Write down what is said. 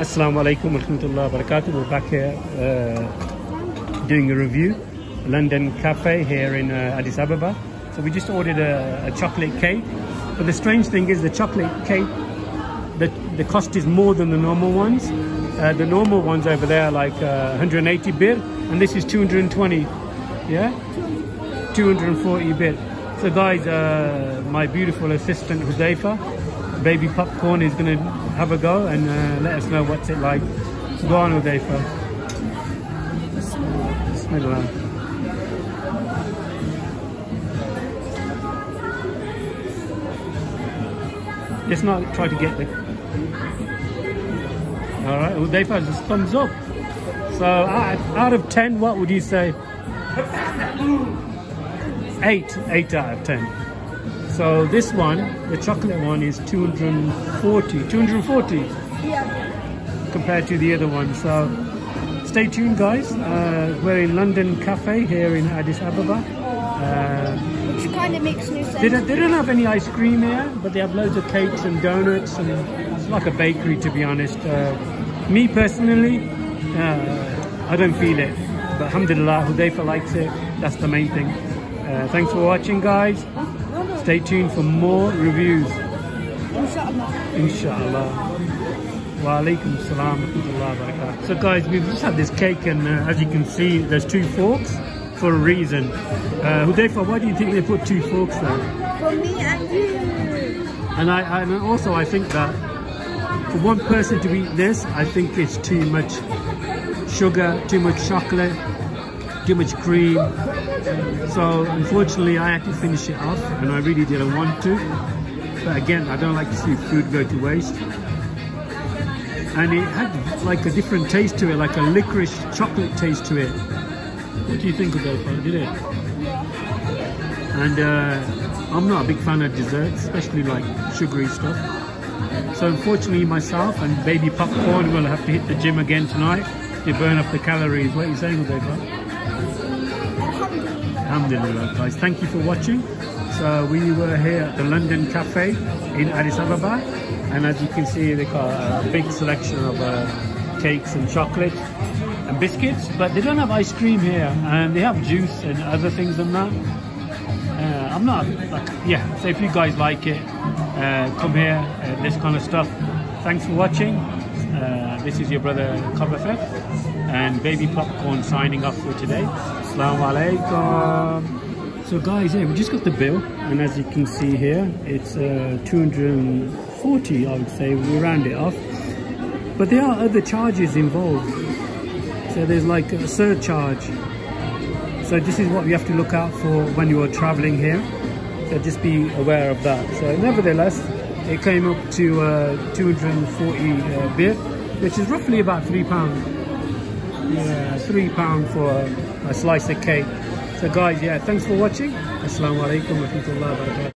Assalamu alaikum wabarakatuh. We're back here uh, doing a review. London Cafe here in uh, Addis Ababa. So we just ordered a, a, chocolate cake. But the strange thing is the chocolate cake, the, the cost is more than the normal ones. Uh, the normal ones over there are like 180 birr and this is 220. Yeah? 240 birr. So guys, uh, my beautiful assistant Hudayfa, baby popcorn is gonna have a go and uh, let us know what's it like. Go on Hudayfa. Bismillah. Let's not try to get the... Alright, Hudayfa just thumbs up. So out, out of 10, what would you say? Eight, eight out of 10. So this one, the chocolate one is 240, 240 yeah. compared to the other one. So stay tuned guys. Uh, we're in London Cafe here in Addis Ababa. Uh, Which kind of makes no sense. they don't, they don't have any ice cream here, but they have loads of cakes and donuts and it's like a bakery to be honest. Uh, me personally, uh, I don't feel it. But alhamdulillah, Hudayfa likes it. That's the main thing. Uh, thanks for watching guys. Stay tuned for more reviews. Inshallah. Inshallah. Wa alaikum salam. So guys, we've just had this cake and uh, as you can see, there's two forks for a reason. Uh, Hudayfa, why do you think they put two forks there? For me and you. And I and also I think that for one person to eat this, I think it's too much sugar, too much chocolate, too much cream. So unfortunately I had to finish it off and I really didn't want to. But again, I don't like to see food go to waste. And it had like a different taste to it, like a licorice chocolate taste to it. What do you think of that, did it? And uh, I'm not a big fan of desserts, especially like sugary stuff. So unfortunately myself and baby popcorn will have to hit the gym again tonight to burn off the calories. What are you saying, Hudayfa? Alhamdulillah guys, thank you for watching. So we were here at the London Cafe in Addis Ababa and as you can see they got a big selection of uh, cakes and chocolate and biscuits but they don't have ice cream here and they have juice and other things than that. Uh, I'm not, like, yeah, so if you guys like it, uh, come here, uh, this kind of stuff. Thanks for watching. Uh, this is your brother Cov FF and Baby Popcorn signing off for today. So guys, yeah, we just got the bill and as you can see here, it's uh, 240 I would say, we round it off. But there are other charges involved. So there's like a surcharge so this is what you have to look out for when you are traveling here. So just be aware of that. So nevertheless, it came up to uh, 240 uh, birr, which is roughly about three pound. Three pound for a, a slice of cake. So guys, yeah, thanks for watching. Assalamu alaikum wa rahmatullahi.